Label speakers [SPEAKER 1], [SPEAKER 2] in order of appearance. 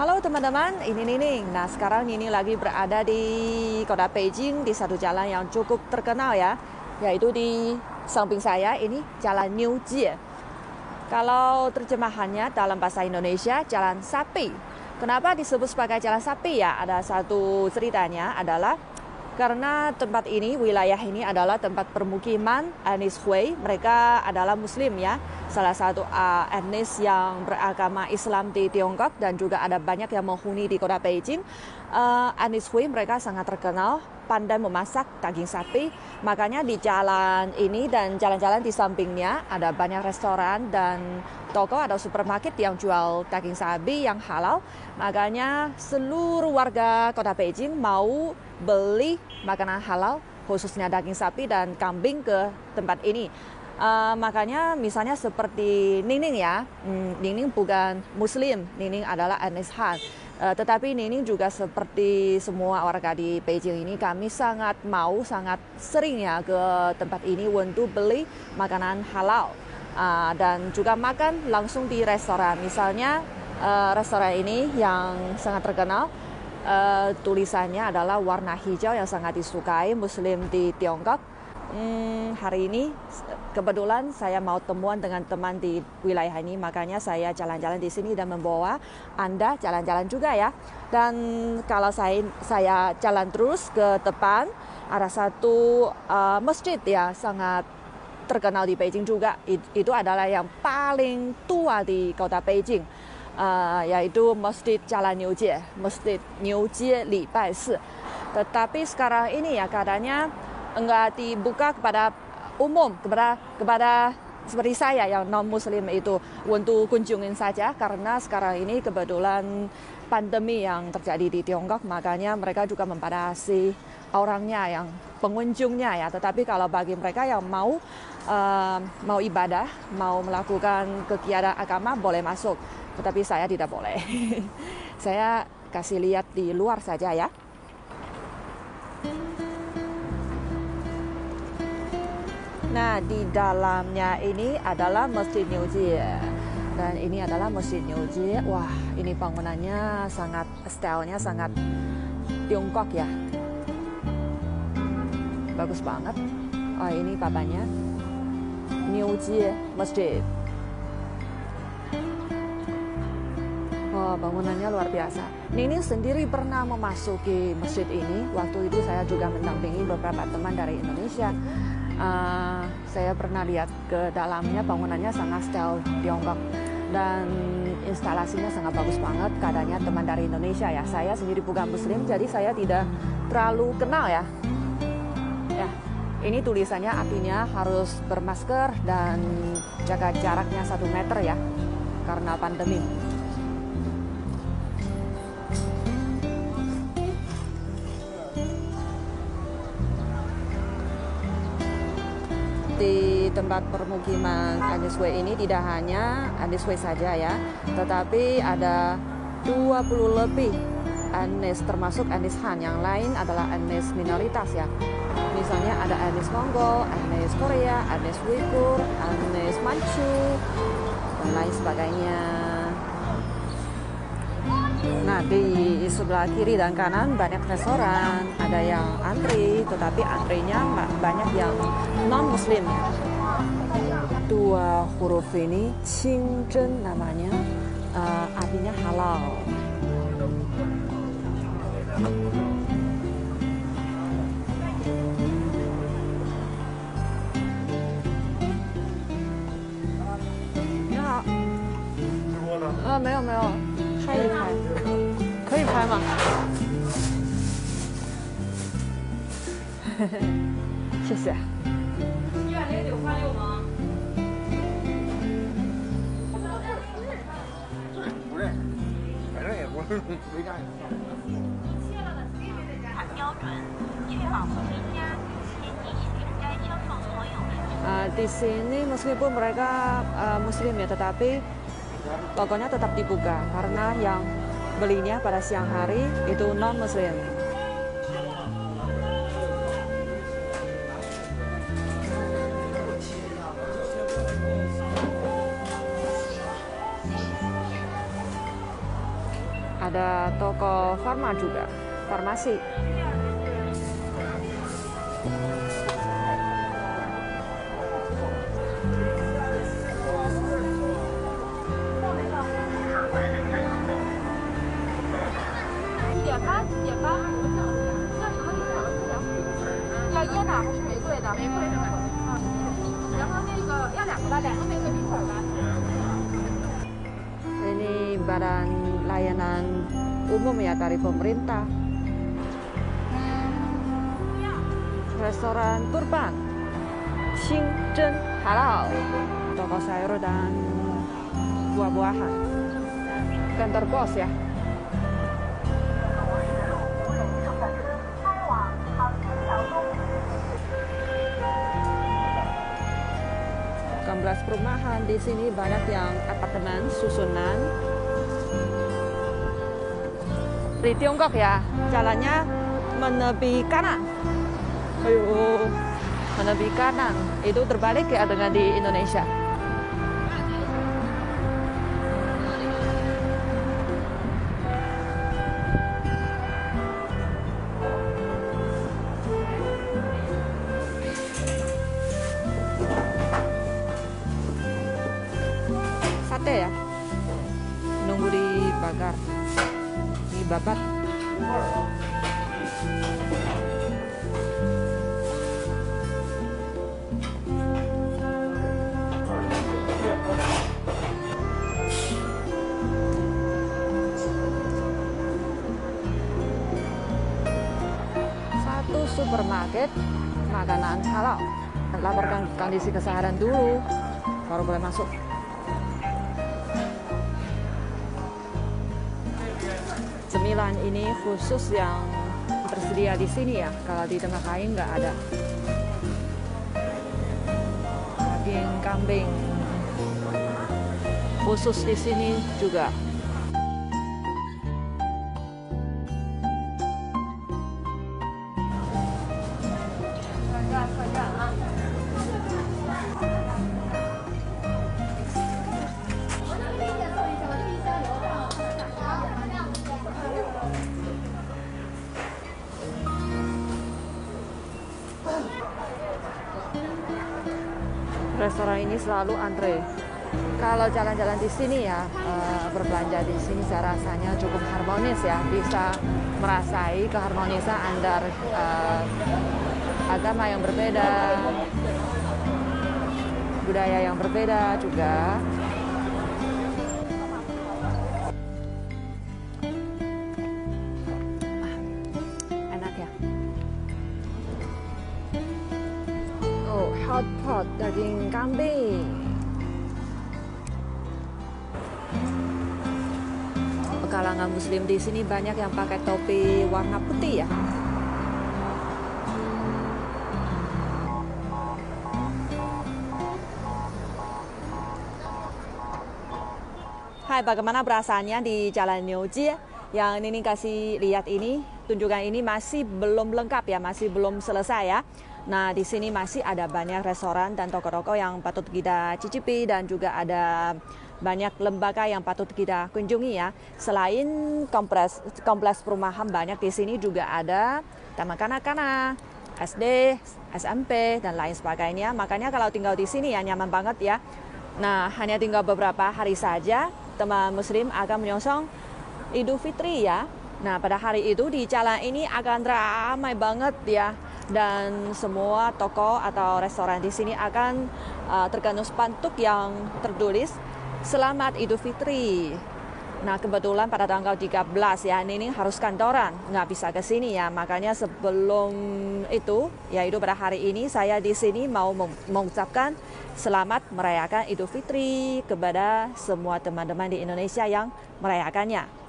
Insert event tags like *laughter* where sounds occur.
[SPEAKER 1] Halo teman-teman, ini Nining. Nah sekarang Nining lagi berada di kota Beijing di satu jalan yang cukup terkenal ya, yaitu di samping saya ini Jalan New Jie. Kalau terjemahannya dalam bahasa Indonesia Jalan Sapi. Kenapa disebut sebagai Jalan Sapi ya? Ada satu ceritanya adalah karena tempat ini, wilayah ini adalah tempat permukiman etnis Hui. Mereka adalah Muslim ya salah satu uh, etnis yang beragama Islam di Tiongkok dan juga ada banyak yang menghuni di kota Beijing. Uh, etnis Hui mereka sangat terkenal pandai memasak daging sapi. Makanya di jalan ini dan jalan-jalan di sampingnya ada banyak restoran dan toko atau supermarket yang jual daging sapi yang halal. Makanya seluruh warga kota Beijing mau beli makanan halal khususnya daging sapi dan kambing ke tempat ini. Uh, makanya misalnya seperti Nining ya, hmm, Nining bukan Muslim, Nining adalah etnis Han. Uh, tetapi Nining juga seperti semua warga di Beijing ini, kami sangat mau, sangat sering ya ke tempat ini untuk beli makanan halal uh, dan juga makan langsung di restoran. Misalnya uh, restoran ini yang sangat terkenal. Uh, tulisannya adalah warna hijau yang sangat disukai Muslim di Tiongkok hmm, hari ini kebetulan saya mau temuan dengan teman di wilayah ini, makanya saya jalan-jalan di sini dan membawa Anda jalan-jalan juga ya. Dan kalau saya saya jalan terus ke depan, ada satu uh, masjid ya sangat terkenal di Beijing juga. Itu adalah yang paling tua di kota Beijing. Uh, yaitu Masjid Jalan Niu Jie, Masjid Niu Jie Li Bai Si. Tetapi sekarang ini ya keadaannya enggak dibuka kepada umum kepada kepada seperti saya yang non muslim itu. Untuk kunjungin saja karena sekarang ini kebetulan pandemi yang terjadi di Tiongkok makanya mereka juga membatasi orangnya yang pengunjungnya ya. Tetapi kalau bagi mereka yang mau uh, mau ibadah mau melakukan kegiatan agama boleh masuk. Tetapi saya tidak boleh. *laughs* Saya kasih lihat di luar saja ya Nah, di dalamnya ini adalah Masjid New Jie. Dan ini adalah Masjid New Jie. Wah, ini bangunannya sangat stylenya sangat Tiongkok ya. Bagus banget. Oh, ini papanya. New Jie Masjid. Wah, bangunannya luar biasa. Nini sendiri pernah memasuki masjid ini. Waktu itu saya juga mendampingi beberapa teman dari Indonesia uh, saya pernah lihat ke dalamnya bangunannya sangat style Tiongkok. Dan instalasinya sangat bagus banget keadaannya teman dari Indonesia ya. Saya sendiri bukan muslim jadi saya tidak terlalu kenal ya. Ya ini tulisannya artinya harus bermasker dan jaga jaraknya satu meter ya karena pandemi tempat permukiman Aniswe ini tidak hanya Aniswe saja ya, tetapi ada 20 lebih etnis termasuk etnis Han yang lain adalah etnis minoritas ya. Misalnya ada etnis Mongol, etnis Korea, etnis Uighur, etnis Manchu dan lain sebagainya. Nah, di sebelah kiri dan kanan banyak restoran, ada yang antri, tetapi antrinya banyak yang non-muslim. Dua huruf ini, Qingzhen namanya, uh, artinya halal. Ya, 啊，没有没有，拍一拍。可以拍吗？谢谢。一百零九块六吗？反正也不是没干。标准，确保回家，请你应该交放所有。Uh, di sini meskipun mereka uh, muslim ya tetapi tokonya tetap dibuka karena yang belinya pada siang hari itu non muslim Ada toko farma juga, farmasi. Ini badan layanan umum ya dari pemerintah. Restoran Turban, Xingzhen Halal, toko sayur dan buah-buahan. Kantor pos ya. Kompleks perumahan di sini banyak yang apartemen susunan. Di Tiongkok ya, jalannya menepi kanan. Ayo, menepi kanan. Itu terbalik ya dengan di Indonesia. Satu supermarket makanan halal. Laporkan kondisi kesehatan dulu baru boleh masuk Cemilan ini khusus yang tersedia di sini ya. Kalau di tempat lain nggak ada. Daging kambing khusus di sini juga. Restoran ini selalu antre. Kalau jalan-jalan di sini ya uh, berbelanja di sini saya rasanya cukup harmonis ya, bisa merasai keharmonisan antar uh, agama yang berbeda, budaya yang berbeda juga. Daging kambing. Kalangan muslim di sini banyak yang pakai topi warna putih ya. Hai, bagaimana perasaannya di Jalan Nyoji? Yang Nini kasih lihat ini, tunjukkan ini masih belum lengkap ya, masih belum selesai ya. Nah, di sini masih ada banyak restoran dan toko-toko yang patut kita cicipi dan juga ada banyak lembaga yang patut kita kunjungi ya. Selain kompleks kompleks perumahan banyak di sini juga ada taman kanak-kanak, SD, SMP dan lain sebagainya. Makanya kalau tinggal di sini ya nyaman banget ya. Nah, hanya tinggal beberapa hari saja teman muslim akan menyongsong Idul Fitri ya. Nah, pada hari itu di jalan ini akan ramai banget ya dan semua toko atau restoran di sini akan uh, tergantung spanduk yang tertulis Selamat Idul Fitri. Nah kebetulan pada tanggal 13 ya ini harus kantoran nggak bisa ke sini ya makanya sebelum itu yaitu pada hari ini saya di sini mau mengucapkan selamat merayakan Idul Fitri kepada semua teman-teman di Indonesia yang merayakannya.